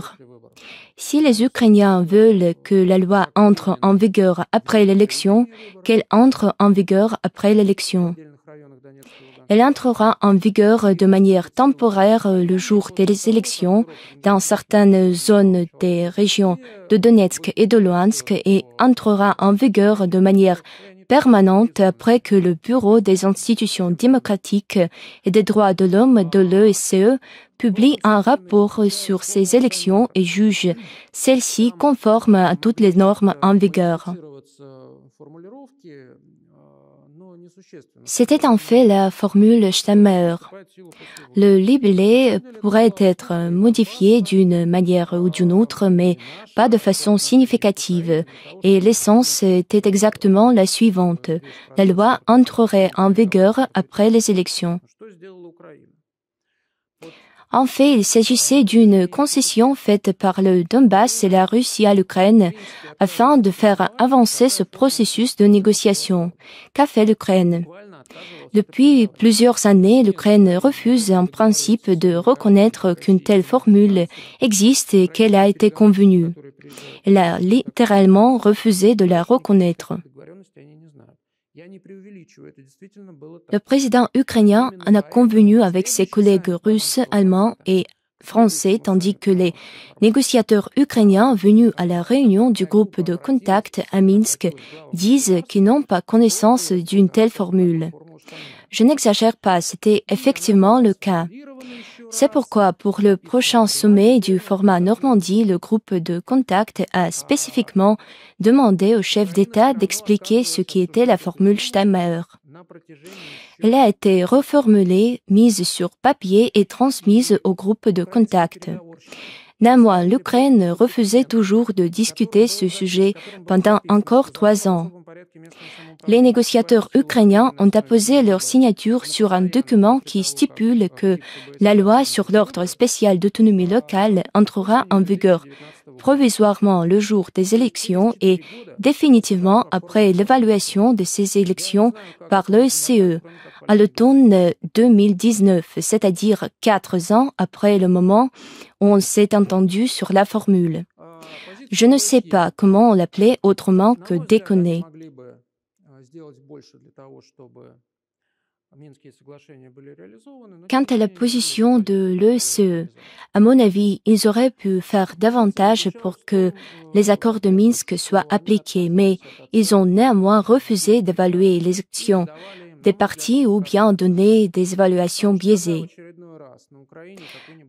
si les Ukrainiens veulent que la loi entre en vigueur après l'élection, qu'elle entre en vigueur après l'élection. Elle entrera en vigueur de manière temporaire le jour des élections dans certaines zones des régions de Donetsk et de Luhansk et entrera en vigueur de manière permanente après que le Bureau des institutions démocratiques et des droits de l'homme de l'ESCE publie un rapport sur ces élections et juge celles-ci conformes à toutes les normes en vigueur. C'était en fait la formule Steinmeier. Le libellé pourrait être modifié d'une manière ou d'une autre, mais pas de façon significative, et l'essence était exactement la suivante. La loi entrerait en vigueur après les élections. En fait, il s'agissait d'une concession faite par le Donbass et la Russie à l'Ukraine afin de faire avancer ce processus de négociation. Qu'a fait l'Ukraine? Depuis plusieurs années, l'Ukraine refuse en principe de reconnaître qu'une telle formule existe et qu'elle a été convenue. Elle a littéralement refusé de la reconnaître. Le président ukrainien en a convenu avec ses collègues russes, allemands et français, tandis que les négociateurs ukrainiens venus à la réunion du groupe de contact à Minsk disent qu'ils n'ont pas connaissance d'une telle formule. Je n'exagère pas, c'était effectivement le cas. C'est pourquoi pour le prochain sommet du format Normandie, le groupe de contact a spécifiquement demandé au chef d'État d'expliquer ce qui était la formule Steinmeier. Elle a été reformulée, mise sur papier et transmise au groupe de contact. Néanmoins, l'Ukraine refusait toujours de discuter ce sujet pendant encore trois ans. Les négociateurs ukrainiens ont apposé leur signature sur un document qui stipule que la loi sur l'ordre spécial d'autonomie locale entrera en vigueur provisoirement le jour des élections et définitivement après l'évaluation de ces élections par l'OSCE à l'automne 2019, c'est-à-dire quatre ans après le moment où on s'est entendu sur la formule. Je ne sais pas comment on l'appelait autrement que déconner. Quant à la position de l'ECE, à mon avis, ils auraient pu faire davantage pour que les accords de Minsk soient appliqués, mais ils ont néanmoins refusé d'évaluer les actions des partis ou bien donner des évaluations biaisées.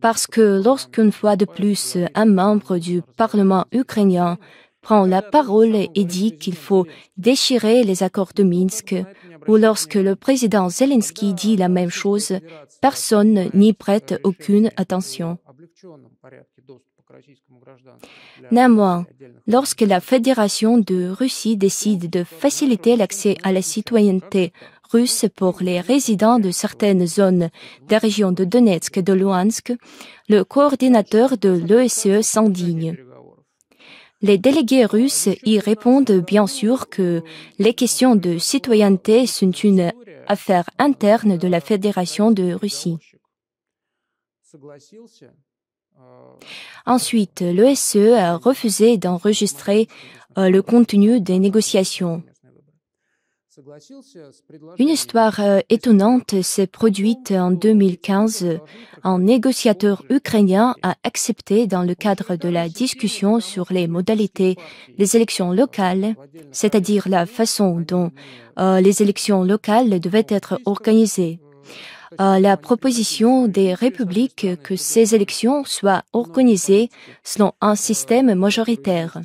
Parce que lorsqu'une fois de plus un membre du Parlement ukrainien prend la parole et dit qu'il faut déchirer les accords de Minsk, ou lorsque le président Zelensky dit la même chose, personne n'y prête aucune attention. Néanmoins, lorsque la Fédération de Russie décide de faciliter l'accès à la citoyenneté russe pour les résidents de certaines zones des régions de Donetsk et de Luhansk, le coordinateur de l'ESE s'indigne. Les délégués russes y répondent bien sûr que les questions de citoyenneté sont une affaires internes de la Fédération de Russie. Ensuite, l'OSCE a refusé d'enregistrer euh, le contenu des négociations. Une histoire euh, étonnante s'est produite en 2015. Un négociateur ukrainien a accepté, dans le cadre de la discussion sur les modalités des élections locales, c'est-à-dire la façon dont euh, les élections locales devaient être organisées, à la proposition des républiques que ces élections soient organisées selon un système majoritaire.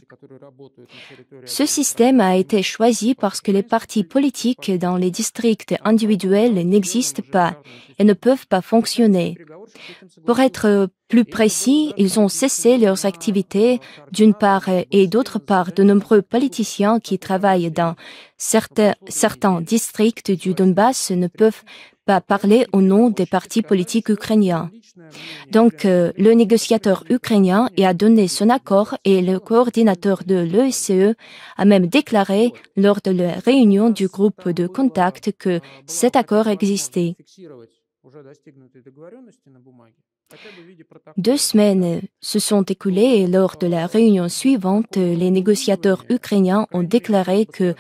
Ce système a été choisi parce que les partis politiques dans les districts individuels n'existent pas et ne peuvent pas fonctionner. Pour être plus précis, ils ont cessé leurs activités d'une part et d'autre part de nombreux politiciens qui travaillent dans certains, certains districts du Donbass ne peuvent parler au nom des partis politiques ukrainiens. Donc, euh, le négociateur ukrainien y a donné son accord et le coordinateur de l'ESCE a même déclaré lors de la réunion du groupe de contact que cet accord existait. Deux semaines se sont écoulées et lors de la réunion suivante, les négociateurs ukrainiens ont déclaré que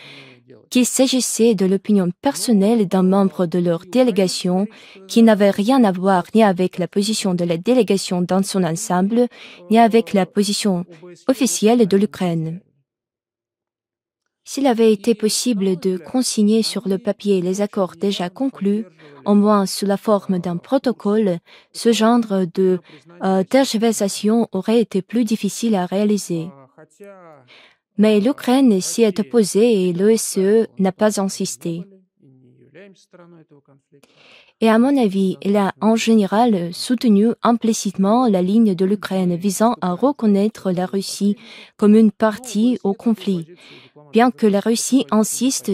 qu'il s'agissait de l'opinion personnelle d'un membre de leur délégation qui n'avait rien à voir ni avec la position de la délégation dans son ensemble, ni avec la position officielle de l'Ukraine. S'il avait été possible de consigner sur le papier les accords déjà conclus, au moins sous la forme d'un protocole, ce genre de euh, tergiversation aurait été plus difficile à réaliser. Mais l'Ukraine s'y est opposée et l'OSCE n'a pas insisté. Et à mon avis, elle a en général soutenu implicitement la ligne de l'Ukraine visant à reconnaître la Russie comme une partie au conflit, bien que la Russie insiste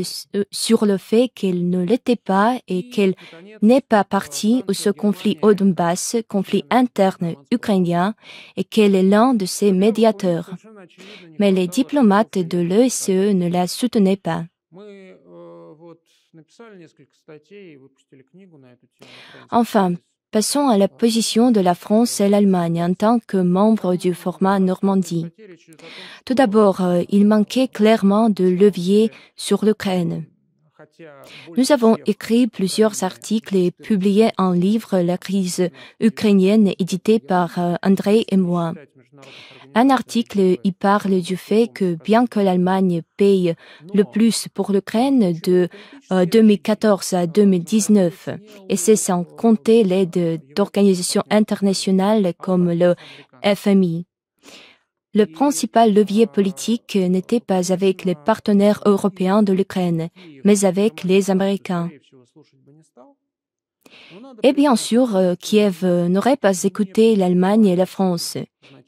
sur le fait qu'elle ne l'était pas et qu'elle n'est pas partie au ce conflit au Donbass, conflit interne ukrainien, et qu'elle est l'un de ses médiateurs. Mais les diplomates de l'ESE ne la soutenaient pas. Enfin, Passons à la position de la France et l'Allemagne en tant que membres du format Normandie. Tout d'abord, euh, il manquait clairement de levier sur l'Ukraine. Nous avons écrit plusieurs articles et publié un livre, La crise ukrainienne, édité par euh, André et moi. Un article y parle du fait que bien que l'Allemagne paye le plus pour l'Ukraine de 2014 euh, à 2019, et c'est sans compter l'aide d'organisations internationales comme le FMI, le principal levier politique n'était pas avec les partenaires européens de l'Ukraine, mais avec les Américains. Et bien sûr, euh, Kiev euh, n'aurait pas écouté l'Allemagne et la France.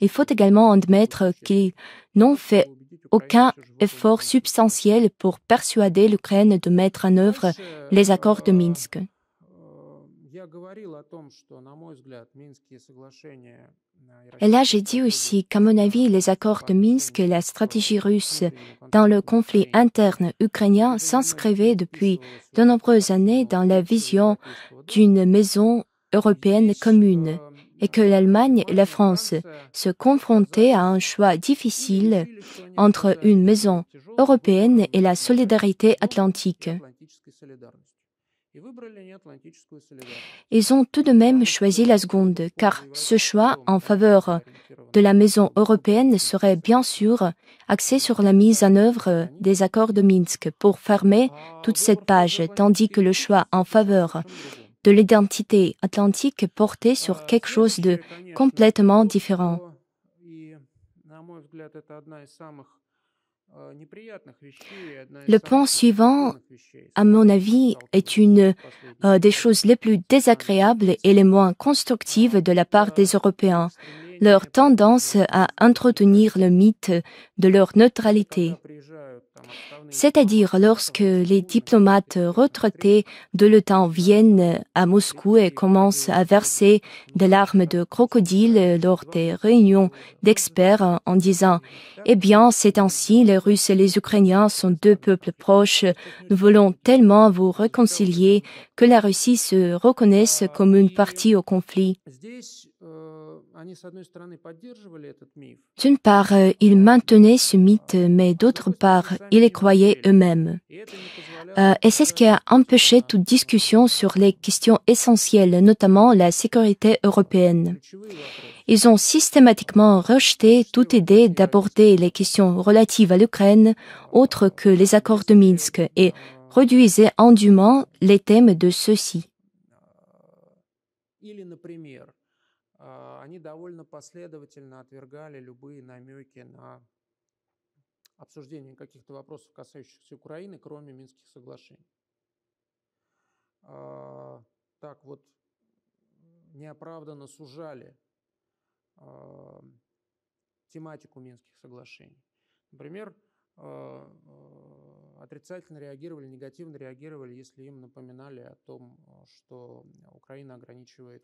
Il faut également admettre qu'ils n'ont fait aucun effort substantiel pour persuader l'Ukraine de mettre en œuvre les accords de Minsk. Et là, j'ai dit aussi qu'à mon avis, les accords de Minsk et la stratégie russe dans le conflit interne ukrainien s'inscrivaient depuis de nombreuses années dans la vision d'une maison européenne commune et que l'Allemagne et la France se confrontaient à un choix difficile entre une maison européenne et la solidarité atlantique. Ils ont tout de même choisi la seconde, car ce choix en faveur de la maison européenne serait bien sûr axé sur la mise en œuvre des accords de Minsk pour fermer toute cette page, tandis que le choix en faveur de l'identité atlantique portait sur quelque chose de complètement différent. Le point suivant, à mon avis, est une euh, des choses les plus désagréables et les moins constructives de la part des Européens, leur tendance à entretenir le mythe de leur neutralité. C'est-à-dire lorsque les diplomates retraités de l'OTAN viennent à Moscou et commencent à verser des larmes de crocodile lors des réunions d'experts en disant Eh bien, c'est ainsi, les Russes et les Ukrainiens sont deux peuples proches, nous voulons tellement vous réconcilier que la Russie se reconnaisse comme une partie au conflit. D'une part, euh, ils maintenaient ce mythe, mais d'autre part, ils les croyaient eux-mêmes. Euh, et c'est ce qui a empêché toute discussion sur les questions essentielles, notamment la sécurité européenne. Ils ont systématiquement rejeté toute idée d'aborder les questions relatives à l'Ukraine autres que les accords de Minsk et réduisaient indûment les thèmes de ceux-ci. Они довольно последовательно отвергали любые намеки на обсуждение каких-то вопросов, касающихся Украины, кроме Минских соглашений. Так вот, неоправданно сужали тематику Минских соглашений. Например, отрицательно реагировали, негативно реагировали, если им напоминали о том, что Украина ограничивает...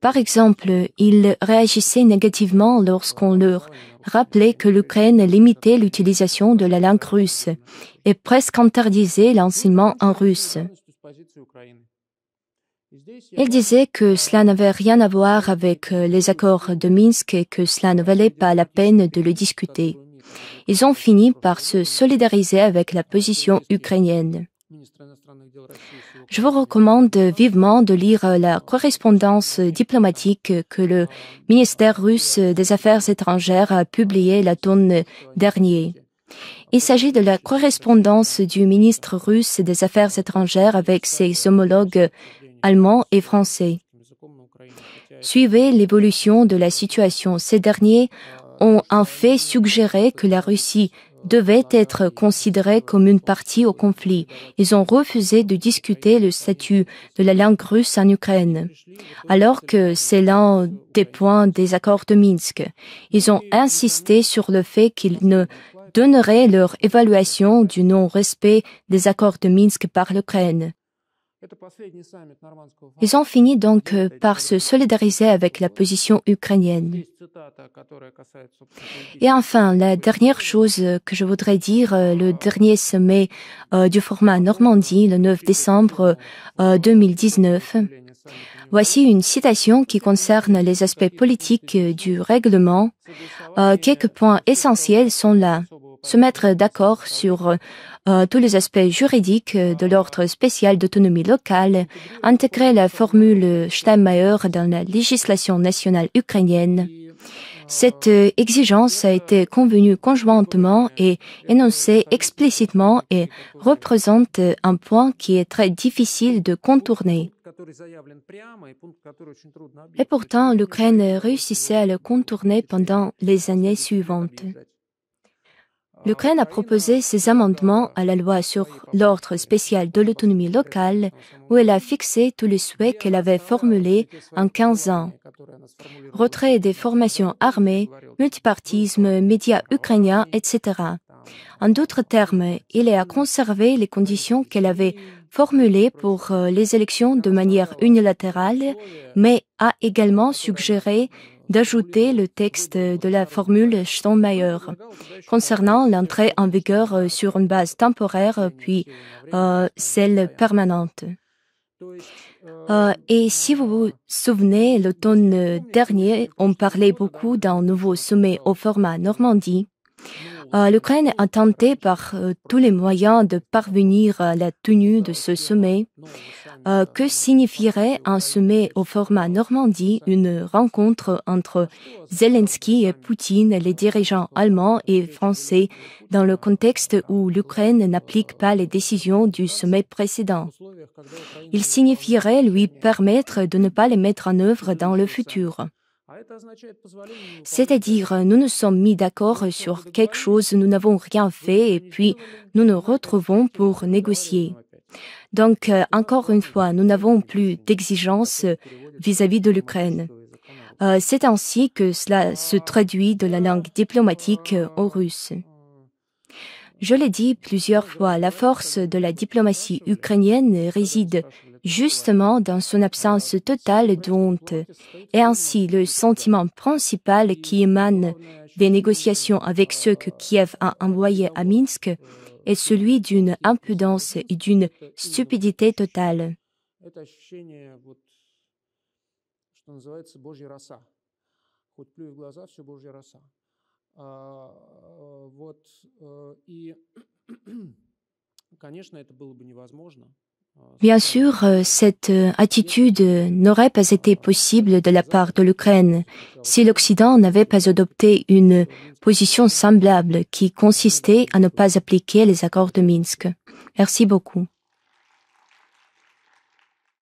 Par exemple, ils réagissaient négativement lorsqu'on leur rappelait que l'Ukraine limitait l'utilisation de la langue russe et presque interdisait l'enseignement en russe. Il disait que cela n'avait rien à voir avec les accords de Minsk et que cela ne valait pas la peine de le discuter ils ont fini par se solidariser avec la position ukrainienne. Je vous recommande vivement de lire la correspondance diplomatique que le ministère russe des Affaires étrangères a publiée l'automne dernier. Il s'agit de la correspondance du ministre russe des Affaires étrangères avec ses homologues allemands et français. Suivez l'évolution de la situation. Ces derniers ont en fait suggéré que la Russie devait être considérée comme une partie au conflit. Ils ont refusé de discuter le statut de la langue russe en Ukraine, alors que c'est l'un des points des accords de Minsk. Ils ont insisté sur le fait qu'ils ne donneraient leur évaluation du non-respect des accords de Minsk par l'Ukraine. Ils ont fini donc euh, par se solidariser avec la position ukrainienne. Et enfin, la dernière chose que je voudrais dire, euh, le dernier sommet euh, du format Normandie, le 9 décembre 2019. Voici une citation qui concerne les aspects politiques du règlement. quelques points essentiels sont là se mettre d'accord sur euh, tous les aspects juridiques de l'ordre spécial d'autonomie locale, intégrer la formule Steinmeier dans la législation nationale ukrainienne. Cette euh, exigence a été convenue conjointement et énoncée explicitement et représente un point qui est très difficile de contourner. Et pourtant, l'Ukraine réussissait à le contourner pendant les années suivantes. L'Ukraine a proposé ses amendements à la loi sur l'ordre spécial de l'autonomie locale, où elle a fixé tous les souhaits qu'elle avait formulés en 15 ans. Retrait des formations armées, multipartisme, médias ukrainiens, etc. En d'autres termes, il a conservé les conditions qu'elle avait formulées pour euh, les élections de manière unilatérale, mais a également suggéré d'ajouter le texte de la formule Steinmeier concernant l'entrée en vigueur euh, sur une base temporaire puis euh, celle permanente. Euh, et si vous vous souvenez, l'automne dernier, on parlait beaucoup d'un nouveau sommet au format Normandie. Euh, L'Ukraine a tenté par tous les moyens de parvenir à la tenue de ce sommet. Euh, que signifierait un sommet au format Normandie, une rencontre entre Zelensky et Poutine, les dirigeants allemands et français, dans le contexte où l'Ukraine n'applique pas les décisions du sommet précédent? Il signifierait lui permettre de ne pas les mettre en œuvre dans le futur. C'est-à-dire, nous nous sommes mis d'accord sur quelque chose, nous n'avons rien fait et puis nous nous retrouvons pour négocier. Donc, encore une fois, nous n'avons plus d'exigences vis-à-vis de l'Ukraine. Euh, c'est ainsi que cela se traduit de la langue diplomatique au russe. Je l'ai dit plusieurs fois, la force de la diplomatie ukrainienne réside justement dans son absence totale d'honte, et ainsi le sentiment principal qui émane des négociations avec ceux que Kiev a envoyés à Minsk est celui d'une impudence et d'une stupidité totale. Bien sûr, euh, cette euh, attitude n'aurait pas été possible de la part de l'Ukraine si l'Occident n'avait pas adopté une position semblable qui consistait à ne pas appliquer les accords de Minsk. Merci beaucoup.